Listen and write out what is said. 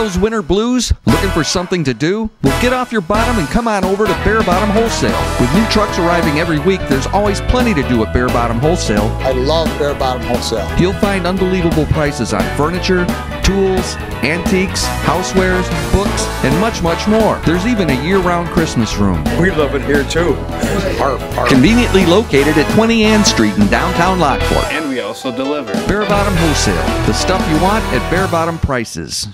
those winter blues? Looking for something to do? Well, get off your bottom and come on over to Bear Bottom Wholesale. With new trucks arriving every week, there's always plenty to do at Bear Bottom Wholesale. I love Bear Bottom Wholesale. You'll find unbelievable prices on furniture, tools, antiques, housewares, books, and much, much more. There's even a year-round Christmas room. We love it here too. Arf, arf. Conveniently located at 20 Ann Street in downtown Lockport. And we also deliver. Bear Bottom Wholesale. The stuff you want at bare bottom prices.